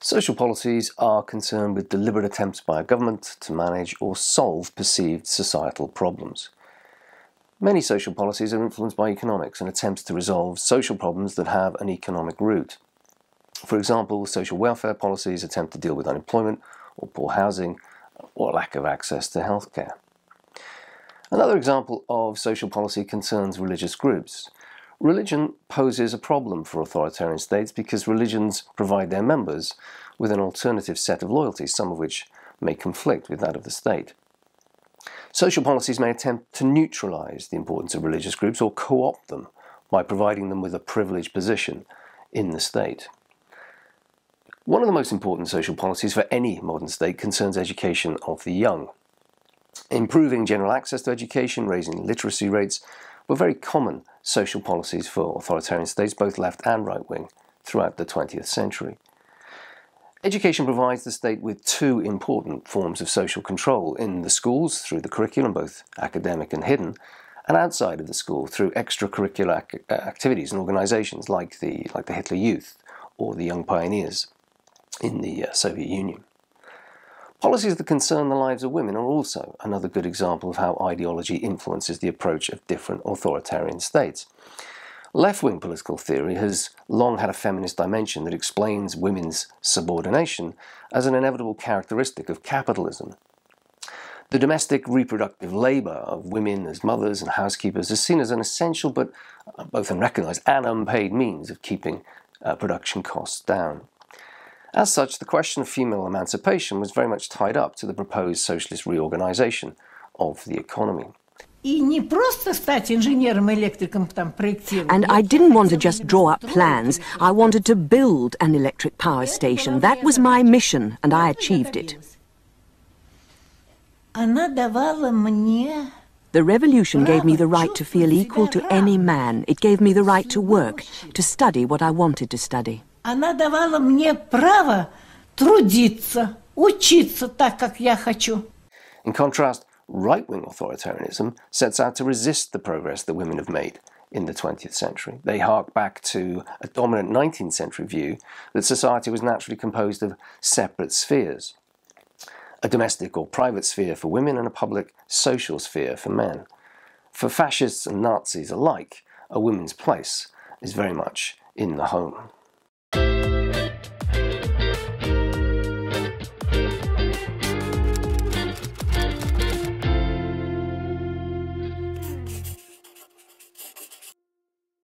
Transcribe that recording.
Social policies are concerned with deliberate attempts by a government to manage or solve perceived societal problems. Many social policies are influenced by economics and attempts to resolve social problems that have an economic root. For example, social welfare policies attempt to deal with unemployment or poor housing or lack of access to healthcare. Another example of social policy concerns religious groups. Religion poses a problem for authoritarian states because religions provide their members with an alternative set of loyalties, some of which may conflict with that of the state. Social policies may attempt to neutralize the importance of religious groups or co opt them by providing them with a privileged position in the state. One of the most important social policies for any modern state concerns education of the young. Improving general access to education, raising literacy rates, were very common social policies for authoritarian states, both left and right wing, throughout the 20th century. Education provides the state with two important forms of social control in the schools through the curriculum, both academic and hidden, and outside of the school through extracurricular ac activities and organizations like the, like the Hitler Youth or the Young Pioneers in the uh, Soviet Union. Policies that concern the lives of women are also another good example of how ideology influences the approach of different authoritarian states. Left wing political theory has long had a feminist dimension that explains women's subordination as an inevitable characteristic of capitalism. The domestic reproductive labour of women as mothers and housekeepers is seen as an essential but both unrecognised and unpaid means of keeping uh, production costs down. As such, the question of female emancipation was very much tied up to the proposed socialist reorganization of the economy. And I didn't want to just draw up plans. I wanted to build an electric power station. That was my mission, and I achieved it. The revolution gave me the right to feel equal to any man. It gave me the right to work, to study what I wanted to study. Она давала мне право трудиться, учиться так, как я хочу. In contrast, right-wing authoritarianism sets out to resist the progress that women have made in the 20th century. They hark back to a dominant 19th century view that society was naturally composed of separate spheres a domestic or private sphere for women and a public social sphere for men. For fascists and Nazis alike, a woman's place is very much in the home.